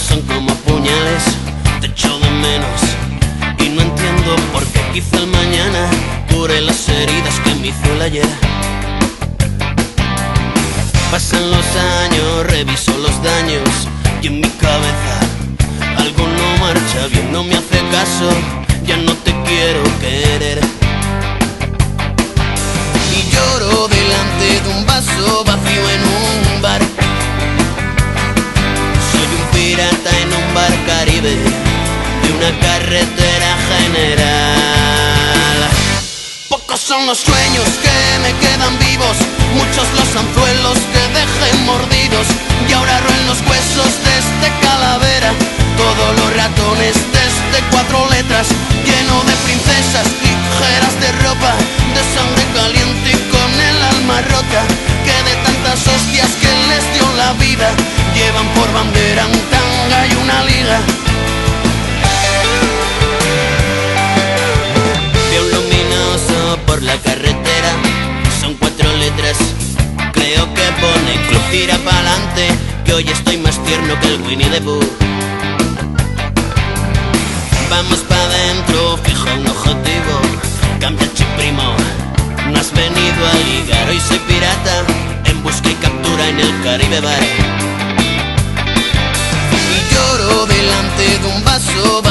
son como puñales, te echo de menos y no entiendo por qué quizá el mañana cure las heridas que me hizo el ayer. Pasan los años, reviso los daños y en mi cabeza algo no marcha bien, no me hace caso, en caribe de una carretera general. Pocos son los sueños que me quedan vivos, muchos los anzuelos que dejé mordidos y ahora roen los huesos de que hoy estoy más tierno que el Winnie the Pooh. Vamos pa' dentro, fijo un objetivo, cambia chip primo, no has venido a ligar, hoy soy pirata, en busca y captura en el Caribe Bar. Y lloro delante de un vaso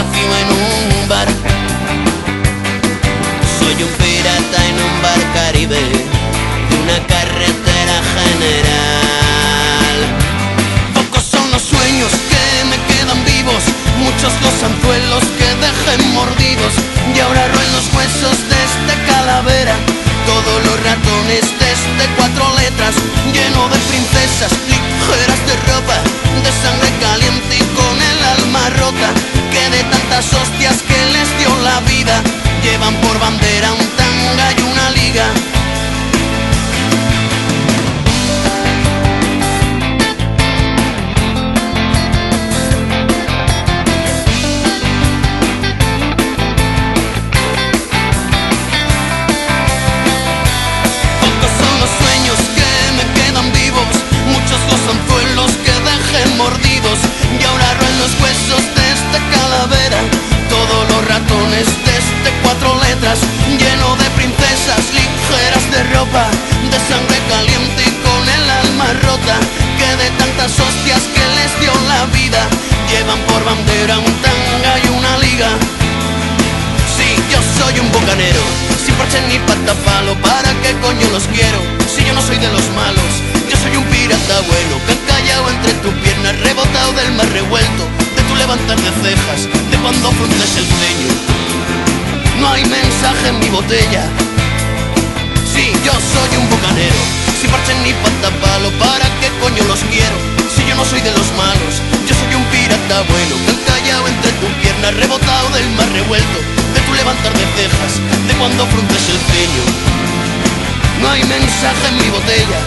y ahora roen los huesos de esta calavera. Todos los ratones desde cuatro letras, lleno de princesas ligeras de ropa, de sangre caliente de sangre caliente y con el alma rota, que de tantas hostias que les dio la vida, llevan por bandera un tanga y una liga. Sí, yo soy un bucanero, sin parche ni patapalo, ¿para qué coño los quiero? Si yo no soy de los malos, yo soy un pirata bueno, que han callado entre tus piernas, rebotado del mar revuelto, de tu levantar de cejas, de cuando frunces el ceño. No hay mensaje en mi botella, yo soy un bucanero, sin parche ni patapalo, ¿para qué coño los quiero? Si yo no soy de los malos, yo soy un pirata bueno, que han callado entre tus piernas, rebotado del mar revuelto, de tu levantar de cejas, de cuando frunces el ceño. No hay mensaje en mi botella,